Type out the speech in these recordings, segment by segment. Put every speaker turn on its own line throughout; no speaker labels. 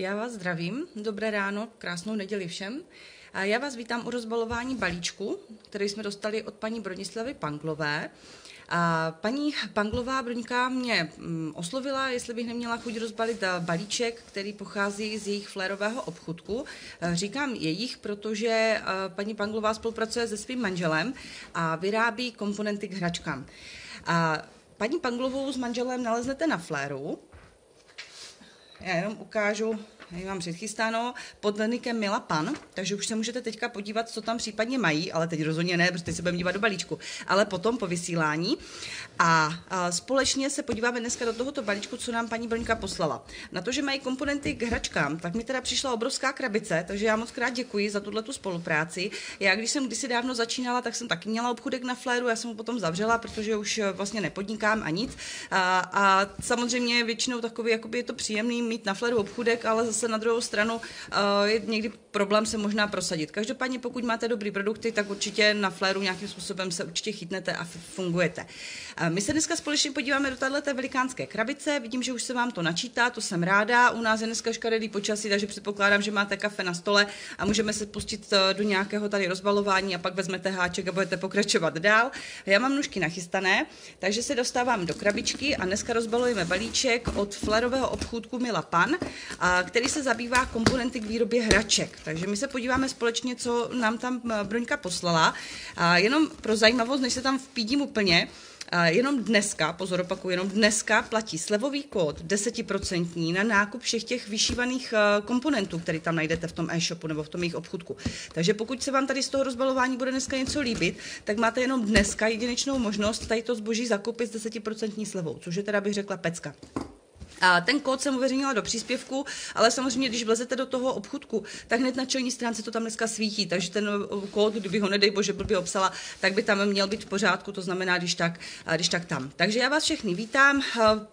Já vás zdravím, dobré ráno, krásnou neděli všem. Já vás vítám u rozbalování balíčku, který jsme dostali od paní Bronislavy Panglové. A paní Panglová Broňka mě mm, oslovila, jestli bych neměla chuť rozbalit eh, balíček, který pochází z jejich flérového obchudku. Eh, říkám jejich, protože eh, paní Panglová spolupracuje se svým manželem a vyrábí komponenty k hračkám. A paní Panglovou s manželem naleznete na fléru. Já jenom ukážu já mám předchystáno pod nikem Mila Pan, takže už se můžete teďka podívat, co tam případně mají, ale teď rozhodně ne, protože se budeme dívat do balíčku, ale potom po vysílání. A, a společně se podíváme dneska do tohoto balíčku, co nám paní Brňka poslala. Na to, že mají komponenty k hračkám, tak mi teda přišla obrovská krabice, takže já moc krát děkuji za tuhle spolupráci. Já, když jsem kdysi dávno začínala, tak jsem taky měla obchudek na fléru, já jsem ho potom zavřela, protože už eh, vlastně nepodnikám a nic. A, a samozřejmě většinou takový, jakoby je to příjemný mít na fléru obchudek, ale zase zase na druhou stranu uh, je někdy problém se možná prosadit. Každopádně, pokud máte dobrý produkty, tak určitě na fléru nějakým způsobem se určitě chytnete a fungujete. Uh, my se dneska společně podíváme do této velikánské krabice. Vidím, že už se vám to načítá, to jsem ráda. U nás je dneska škaredý počasí, takže předpokládám, že máte kafe na stole a můžeme se pustit eh, do nějakého tady rozbalování a pak vezmete háček a budete pokračovat dál. Já mám nůžky nachystané, takže se dostávám do krabičky a dneska rozbalujeme balíček od flérového obchůdku Mila Pan, a který se zabývá komponenty k výrobě hraček. Takže my se podíváme společně, co nám tam eh, Broňka poslala. A jenom pro zajímavost, než se tam vpídím úplně, jenom dneska, pozor opakuju, jenom dneska platí slevový kód 10% na nákup všech těch vyšívaných eh, komponentů, který tam najdete v tom e-shopu nebo v tom jejich obchudku. Takže pokud se vám tady z toho rozbalování bude dneska něco líbit, tak máte jenom dneska jedinečnou možnost tady to zboží zakoupit s 10% slevou, což je teda bych řekla pecka. A ten kód jsem uveřejnila do příspěvku, ale samozřejmě, když vlezete do toho obchudku, tak hned na čelní stránce to tam dneska svítí, takže ten uh, kód, kdyby ho nedej bože blbě obsala, tak by tam měl být v pořádku, to znamená, když tak, když tak tam. Takže já vás všechny vítám,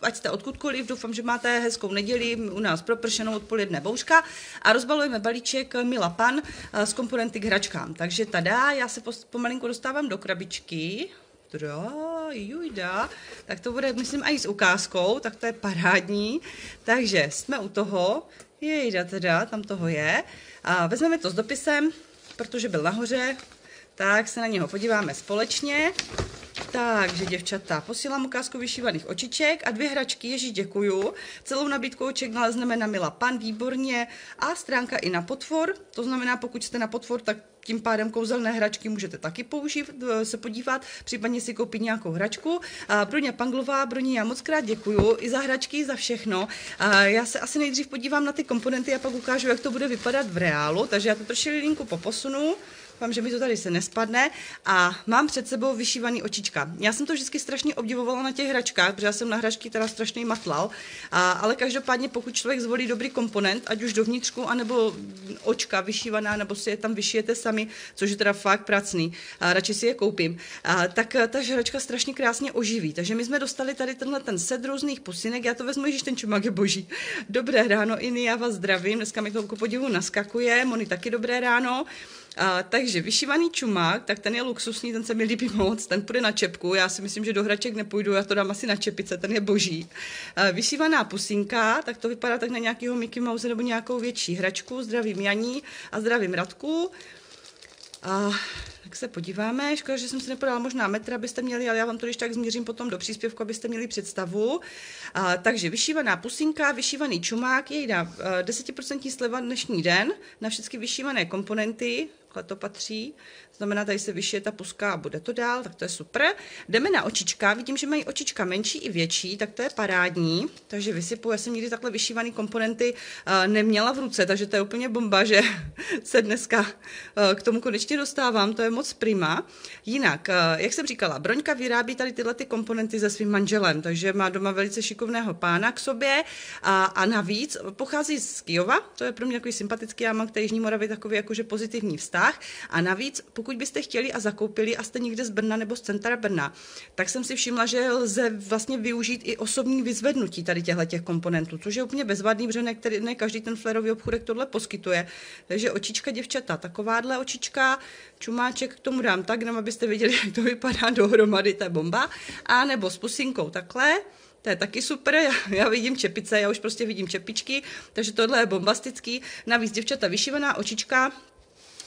ať jste odkudkoliv, doufám, že máte hezkou neděli, u nás propršenou odpoledne bouřka a rozbalujeme balíček Mila Pan s komponenty k hračkám. Takže tada, já se pomalinku dostávám do krabičky. Jujda. Tak to bude, myslím, i s ukázkou, tak to je parádní. Takže jsme u toho. Jejda teda, tam toho je. A vezmeme to s dopisem, protože byl nahoře, tak se na něho podíváme společně. Takže děvčata, posílám ukázku vyšívaných očiček a dvě hračky, ježí děkuju. Celou nabídku oček nalezneme na Mila Pan, výborně. A stránka i na potvor, to znamená, pokud jste na potvor, tak tím pádem kouzelné hračky můžete taky použít, eh, se podívat, případně si koupit nějakou hračku. Broně Panglová, Broně, já moc krát děkuju i za hračky, i za všechno. Já se asi nejdřív podívám na ty komponenty a pak ukážu, jak to bude vypadat v reálu, takže já to trošku linku Doufám, že mi to tady se nespadne. A mám před sebou vyšívaný očička. Já jsem to vždycky strašně obdivovala na těch hračkách, protože já jsem na hračky teda strašný matlal. A, ale každopádně, pokud člověk zvolí dobrý komponent, ať už dovnitřku, anebo očka vyšívaná, nebo si je tam vyšijete sami, což je teda fakt pracný, a radši si je koupím, a, tak ta hračka strašně krásně oživí. Takže my jsme dostali tady tenhle ten set různých pusinek. Já to vezmu, že ten čumak je boží. Dobré ráno, Iny, já vás zdravím. Dneska mi to ku podivu naskakuje. Moni taky dobré ráno. A, takže vyšívaný čumák, tak ten je luxusní, ten se mi líbí moc, ten půjde na čepku, já si myslím, že do hraček nepůjdu, já to dám asi na čepice, ten je boží. A, vyšívaná pusinka, tak to vypadá tak na nějakého Mickey Mouse nebo nějakou větší hračku, zdravím Janí a zdravím Radku. A tak se podíváme. Škoda, že jsem si nepodala možná metr, abyste měli, ale já vám to když tak změřím potom do příspěvku, abyste měli představu. A, takže vyšívaná pusinka, vyšívaný čumák, jej dá 10% sleva dnešní den na všechny vyšívané komponenty, takhle to patří. Znamená, tady se vyšije ta puska a bude to dál, tak to je super. Jdeme na očička, vidím, že mají očička menší i větší, tak to je parádní. Takže vysypu, já jsem nikdy takhle vyšívaný komponenty uh, neměla v ruce, takže to je úplně bomba, že se dneska uh, k tomu konečně dostávám, to je moc prima. Jinak, uh, jak jsem říkala, Broňka vyrábí tady tyhle ty komponenty se svým manželem, takže má doma velice šikovného pána k sobě a, a navíc pochází z Kijova, to je pro mě takový sympatický, já mám k té Jižní Moravě takový jakože pozitivní vztah a navíc, pokud byste chtěli a zakoupili a jste někde z Brna nebo z centra Brna, tak jsem si všimla, že lze vlastně využít i osobní vyzvednutí tady těchto těch komponentů, což je úplně bezvadný, protože ne, který, ne každý ten flerový obchůdek tohle poskytuje. Takže očička děvčata, takováhle očička, čumáček k tomu dám tak, jenom abyste viděli, jak to vypadá dohromady, ta bomba. A nebo s pusinkou takhle, to je taky super, já, já vidím čepice, já už prostě vidím čepičky, takže tohle je bombastický. Navíc děvčata vyšívaná očička,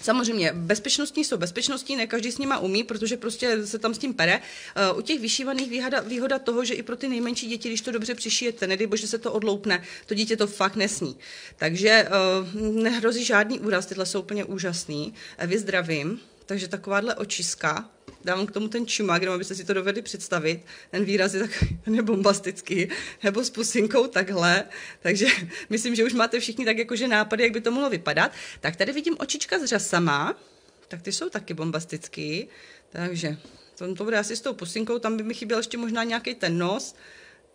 Samozřejmě, bezpečnostní jsou bezpečnostní, ne každý s nima umí, protože prostě se tam s tím pere. Uh, u těch vyšívaných výhoda, výhoda toho, že i pro ty nejmenší děti, když to dobře přišijete, nedej bože se to odloupne, to dítě to fakt nesní. Takže uh, nehrozí žádný úraz, tyhle jsou úplně úžasný. Vy zdravím, takže takováhle očiska, dávám k tomu ten čumák, jenom abyste si to dovedli představit. Ten výraz je takový, bombastický, nebo s pusinkou takhle. Takže myslím, že už máte všichni tak jakože nápady, jak by to mohlo vypadat. Tak tady vidím očička s řasama, tak ty jsou taky bombastický. Takže to, to bude asi s tou pusinkou, tam by mi chyběl ještě možná nějaký ten nos.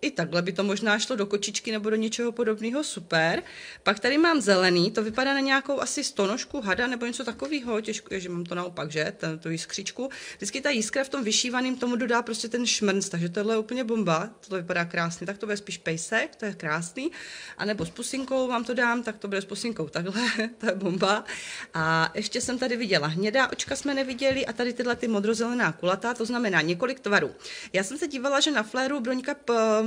I takhle by to možná šlo do kočičky nebo do něčeho podobného, super. Pak tady mám zelený, to vypadá na nějakou asi stonožku hada nebo něco takového, těžko je, že mám to naopak, že, ten, tu jiskřičku. Vždycky ta jiskra v tom vyšívaným tomu dodá prostě ten šmrnc, takže tohle je úplně bomba, to vypadá krásně, tak to bude spíš pejsek, to je krásný. A nebo s pusinkou vám to dám, tak to bude s pusinkou takhle, to je bomba. A ještě jsem tady viděla hnědá očka jsme neviděli a tady tyhle ty modrozelená kulatá, to znamená několik tvarů. Já jsem se dívala, že na fléru Broňka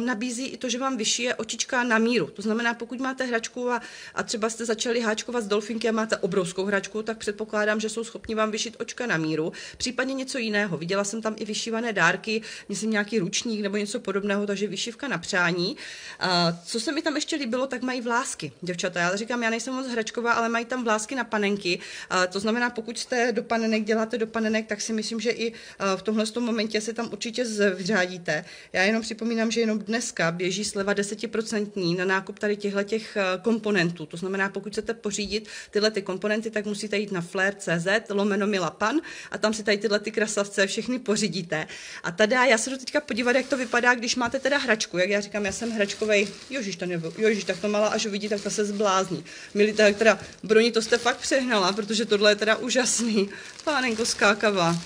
nabízí i to, že vám vyšije očička na míru. To znamená, pokud máte hračku a, a třeba jste začali háčkovat s dolfinky a máte obrovskou hračku, tak předpokládám, že jsou schopni vám vyšít očka na míru. Případně něco jiného. Viděla jsem tam i vyšívané dárky, myslím nějaký ručník nebo něco podobného, takže vyšívka na přání. A co se mi tam ještě líbilo, tak mají vlásky, děvčata. Já říkám, já nejsem moc hračková, ale mají tam vlásky na panenky. A to znamená, pokud jste do panenek, děláte do panenek, tak si myslím, že i v tomhle momentě se tam určitě zřádíte. Já jenom připomínám, že jenom dneska běží sleva 10% na nákup tady těchto těch eh, komponentů. To znamená, pokud chcete pořídit tyhle ty komponenty, tak musíte jít na flair.cz lomeno Milapan a tam si tady tyhle ty krasavce všechny pořídíte. A tady já se jdu teďka podívat, jak to vypadá, když máte teda hračku. Jak já říkám, já jsem hračkovej, jožiš, to nebo, jožiš, tak to malá, až uvidí, tak to se zblázní. Milí, tak teda Broni, to jste fakt přehnala, protože tohle je teda úžasný. Pánenko skákava.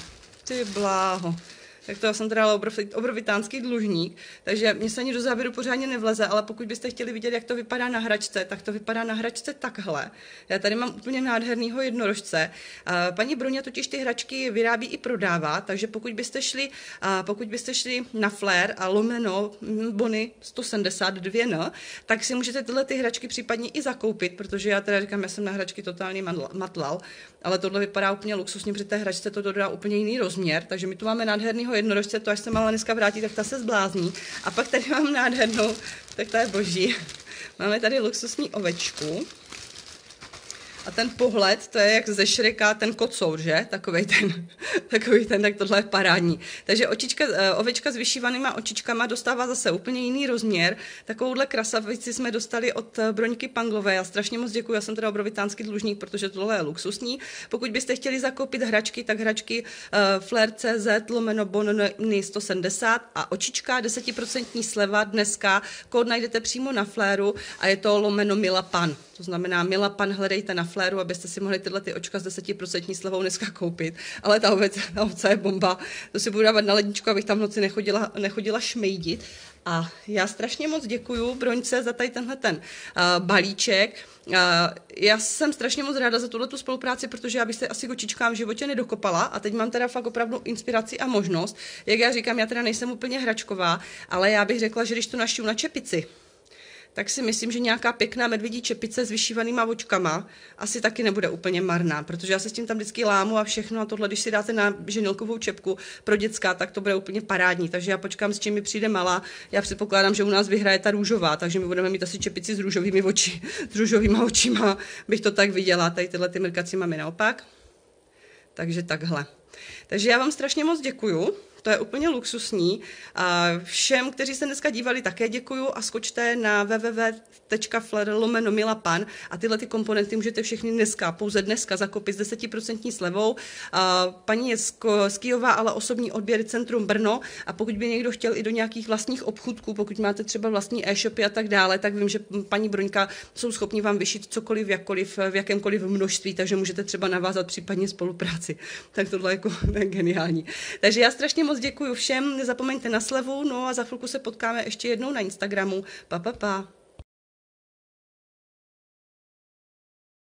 Ty bláho tak to já jsem teda obrovitánský dlužník, takže mě se ani do záběru pořádně nevleze, ale pokud byste chtěli vidět, jak to vypadá na hračce, tak to vypadá na hračce takhle. Já tady mám úplně nádherného jednorožce. Paní Broně totiž ty hračky vyrábí i prodává, takže pokud byste šli, pokud byste šli na Flair a lomeno Bony 172 n, tak si můžete tyhle ty hračky případně i zakoupit, protože já teda říkám, já jsem na hračky totálně matlal, ale tohle vypadá úplně luxusně, protože té hračce to dodá úplně jiný rozměr, takže my tu máme nádherného nádherného jednorožce, to až se mala dneska vrátí, tak ta se zblázní. A pak tady mám nádhernou, tak ta je boží. Máme tady luxusní ovečku, a ten pohled, to je jak ze Šreka ten kocour, že? Takový ten, takový ten, tak tohle je parádní. Takže očička, eh, ovečka s vyšívanýma očičkama dostává zase úplně jiný rozměr. Takovouhle krasavici jsme dostali od eh, Broňky Panglové. Já strašně moc děkuji, já jsem teda obrovitánský dlužník, protože tohle je luxusní. Pokud byste chtěli zakoupit hračky, tak hračky uh, Flair.cz lomeno Bonny 170 a očička 10% sleva dneska. Kód najdete přímo na Flairu a je to lomeno Mila Pan. To znamená, Mila Pan hledejte na fléru, abyste si mohli tyhle ty očka s 10% slevou dneska koupit. Ale ta ovec, ta ovce je bomba. To si budu dávat na ledničku, abych tam v noci nechodila, nechodila šmejdit. A já strašně moc děkuju Broňce za tady tenhle ten uh, balíček. Uh, já jsem strašně moc ráda za tuhle spolupráci, protože já bych se asi kočičkám v životě nedokopala a teď mám teda fakt opravdu inspiraci a možnost. Jak já říkám, já teda nejsem úplně hračková, ale já bych řekla, že když to našiju na čepici, tak si myslím, že nějaká pěkná medvědí čepice s vyšívanýma očkama asi taky nebude úplně marná, protože já se s tím tam vždycky lámu a všechno a tohle, když si dáte na ženilkovou čepku pro dětská, tak to bude úplně parádní. Takže já počkám, s čím mi přijde malá. Já předpokládám, že u nás vyhraje ta růžová, takže my budeme mít asi čepici s růžovými oči, s růžovými očima, bych to tak viděla. Tady tyhle ty mrkací máme naopak. Takže takhle. Takže já vám strašně moc děkuju. To je úplně luxusní. A všem, kteří se dneska dívali, také děkuju a skočte na www.flair.pan a tyhle ty komponenty můžete všechny dneska, pouze dneska zakopit s 10% slevou. A paní je z Kijova, ale osobní odběr Centrum Brno a pokud by někdo chtěl i do nějakých vlastních obchůdků, pokud máte třeba vlastní e-shopy a tak dále, tak vím, že paní Broňka jsou schopni vám vyšít cokoliv, jakkoliv, v jakémkoliv množství, takže můžete třeba navázat případně spolupráci. Tak tohle jako je geniální. Takže já strašně moc děkuji všem, nezapomeňte na slevu, no a za chvilku se potkáme ještě jednou na Instagramu. Pa, pa, pa.